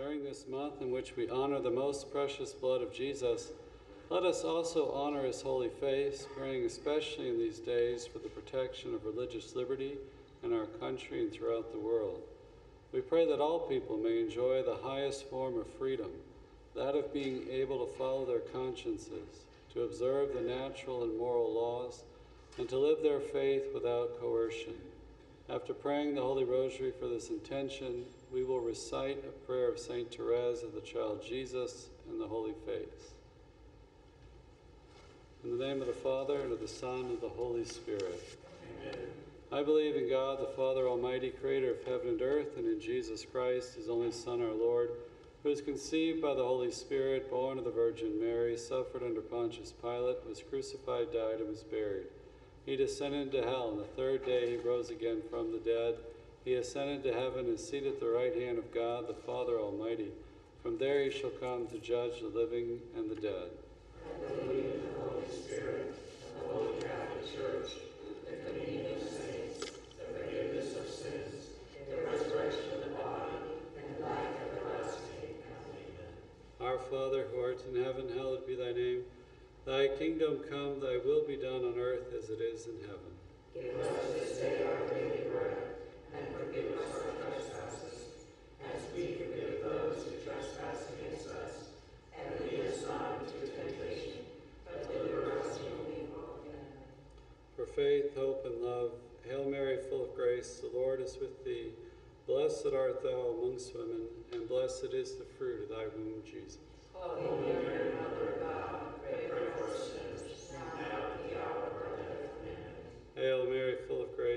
during this month in which we honor the most precious blood of Jesus, let us also honor his holy face, praying especially in these days for the protection of religious liberty in our country and throughout the world. We pray that all people may enjoy the highest form of freedom, that of being able to follow their consciences, to observe the natural and moral laws, and to live their faith without coercion. After praying the Holy Rosary for this intention, we will recite a prayer of Saint Therese of the Child Jesus and the Holy Face. In the name of the Father, and of the Son, and of the Holy Spirit. Amen. I believe in God, the Father Almighty, creator of heaven and earth, and in Jesus Christ, his only Son, our Lord, who was conceived by the Holy Spirit, born of the Virgin Mary, suffered under Pontius Pilate, was crucified, died, and was buried. He descended into hell, and the third day he rose again from the dead. He ascended to heaven and seated at the right hand of God, the Father Almighty. From there he shall come to judge the living and the dead. Our Father, who art in heaven, hallowed be thy name. Thy kingdom come, thy will be done on earth as it is in heaven. Give us this day our daily bread, as we forgive those who trespass against us. And temptation. For faith, hope, and love, Hail Mary, full of grace, the Lord is with thee. Blessed art thou amongst women, and blessed is the fruit of thy womb, Jesus. Holy Mary, Mother of God, pray for sinners, now at the hour of our death. Amen. Hail Mary, full of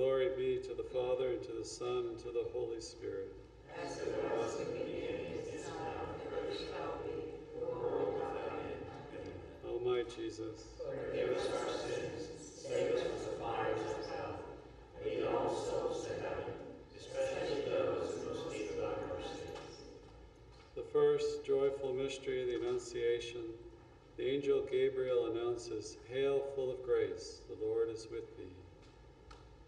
Glory be to the Father, and to the Son, and to the Holy Spirit. As it was in the beginning, is now, and ever shall be, world without end. Amen. O my Jesus, Forgive us our sins, save us from the fires of hell. Lead all souls to heaven, especially those in most need of thy mercy. the first joyful mystery of the Annunciation, the angel Gabriel announces, Hail, full of grace, the Lord is with thee.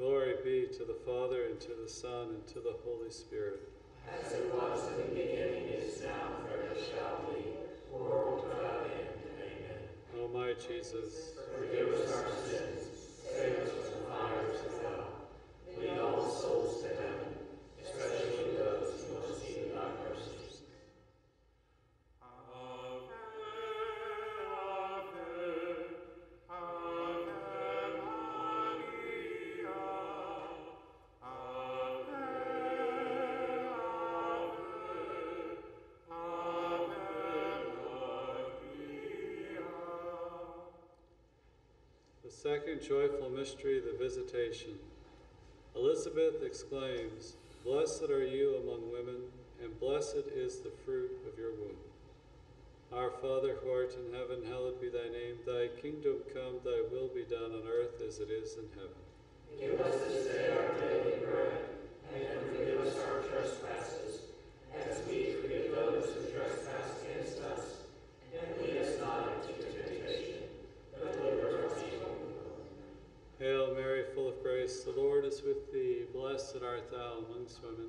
Glory be to the Father, and to the Son, and to the Holy Spirit. As it was in the beginning, is now, and ever shall be, world without end. Amen. O my Jesus, Forgive us our sins, second joyful mystery, the visitation. Elizabeth exclaims, Blessed are you among women, and blessed is the fruit of your womb. Our Father who art in heaven, hallowed be thy name. Thy kingdom come, thy will be done on earth as it is in heaven. Give us this day our daily bread, and forgive us our trespasses, as we forgive those who trespass against us. And lead us not into temptation, but deliver us from evil. Hail Mary, full of grace, the Lord is with thee. Blessed art thou amongst women,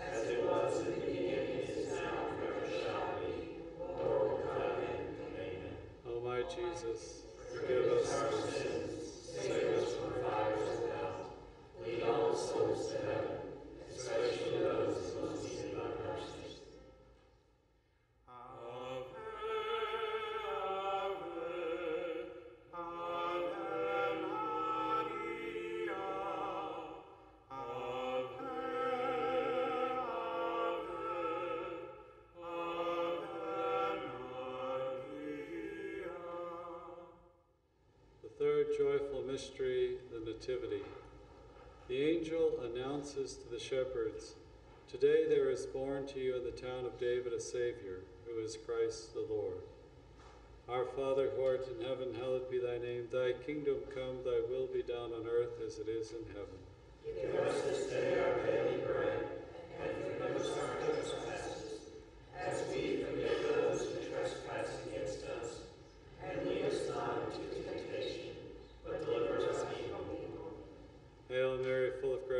As it was in the beginning, is now, shall be. O my Jesus, forgive us our sins. Save us from fires Nativity. The angel announces to the shepherds, Today there is born to you in the town of David a Savior, who is Christ the Lord. Our Father who art in heaven, hallowed be thy name. Thy kingdom come, thy will be done on earth as it is in heaven. Give us this day our daily bread, and forgive us our trespasses, as we forgive those who trespass against us. And lead us not into temptation, but deliver us from evil. Hail Mary, full of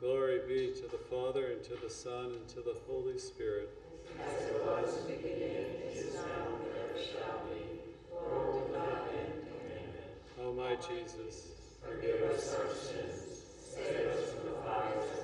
Glory be to the Father, and to the Son, and to the Holy Spirit. As it was in the beginning, is now, and ever shall be, world without end. Amen. O my Jesus, Forgive us our sins, save us from the fires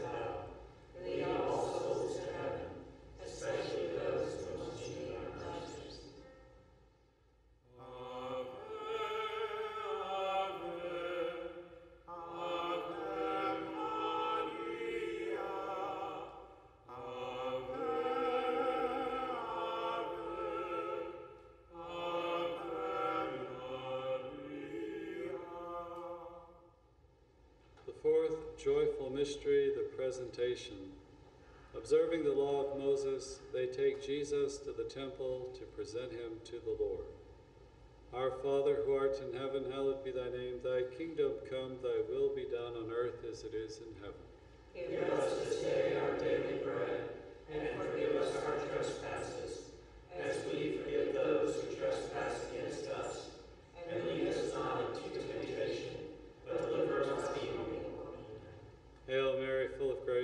joyful mystery, the presentation. Observing the law of Moses, they take Jesus to the temple to present him to the Lord. Our Father who art in heaven, hallowed be thy name. Thy kingdom come, thy will be done on earth as it is in heaven. Give us this day our daily bread, and forgive us our trespasses, as we forgive those who trespass against us. And lead us not into temptation, but deliver us from evil. Hail Mary, full of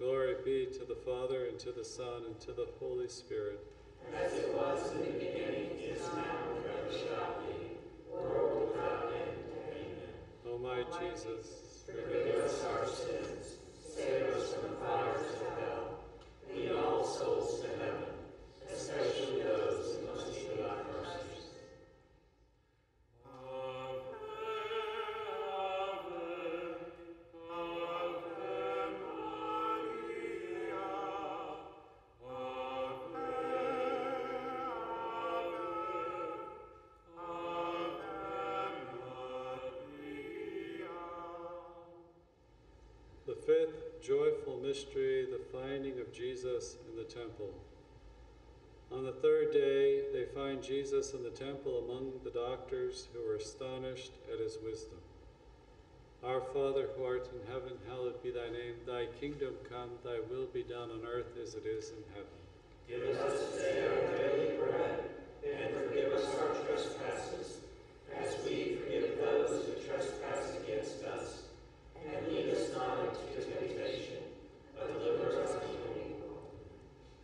Glory be to the Father, and to the Son, and to the Holy Spirit. As it was in the beginning, is now, and ever shall be, world without end. Amen. O my Jesus, Forgive us our sins, save us from the fires the finding of Jesus in the temple. On the third day, they find Jesus in the temple among the doctors who are astonished at his wisdom. Our Father who art in heaven, hallowed be thy name. Thy kingdom come, thy will be done on earth as it is in heaven. Give us today our daily bread, and forgive us our trespasses, as we forgive those who trespass against us. And lead us not into temptation, but deliver us from evil.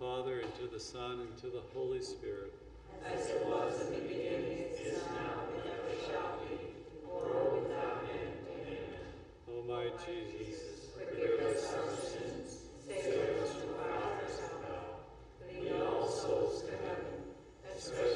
Father, and to the Son, and to the Holy Spirit. As it was in the beginning, is now, and ever shall be, world without end. Amen. O my Jesus, Forgive us our sins, save us from fires of hell. Lead all souls to heaven, especially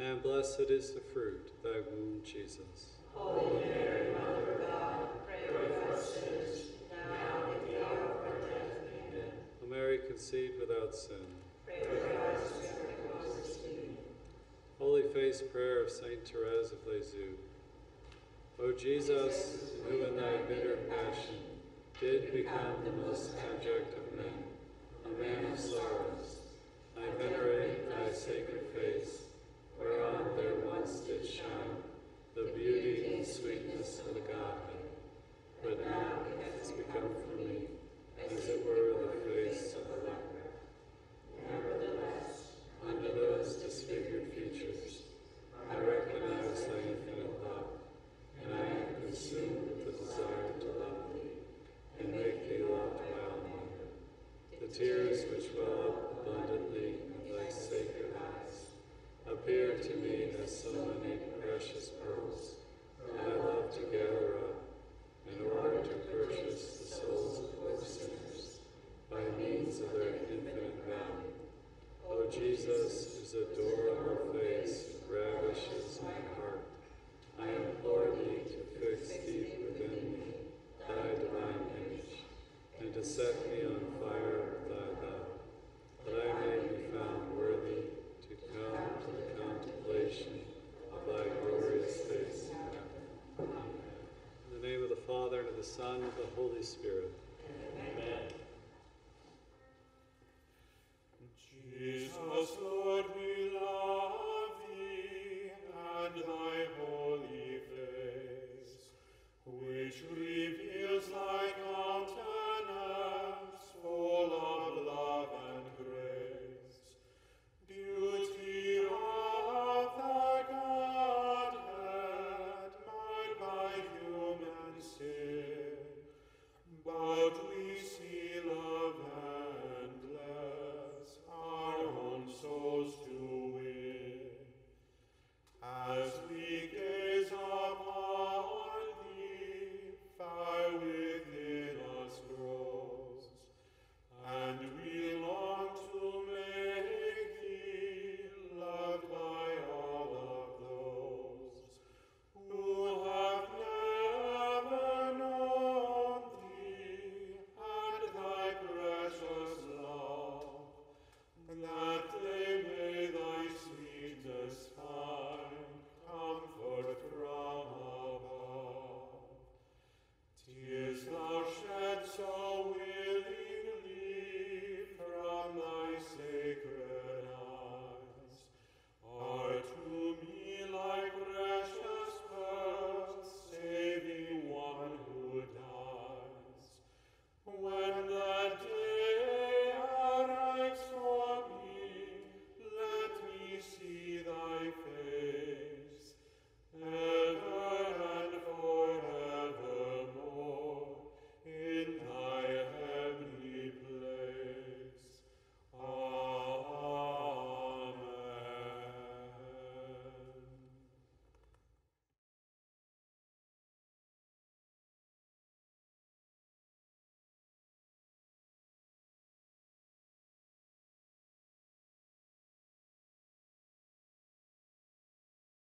and blessed is the fruit of thy womb, Jesus. Holy Mary, Mother of God, pray for us sinners, now and at the hour of our death. Amen. O Mary, conceived without sin. Pray for us, we are closest to you. Holy Face Prayer of Saint Therese of Lisieux. O Jesus, who in thy bitter passion did become the most abject of men, a man of sorrows, I venerate thy sacred face, whereon there once did shine the beauty and sweetness of the Godhead. But now it has become for me, as it were the face of a leper. Nevertheless, Under those disfigured features, I recognize thy infinite love, and I am consumed with the desire to love thee, and make thee loved by all men. The tears which well up abundantly in thy sacred eyes appear to me as so many precious pearls that I love to gather up in order to purchase the souls of poor sinners by means of their infinite value. O Jesus, whose adorable face ravishes my heart, I implore thee to fix deep within me thy divine image, set me on fire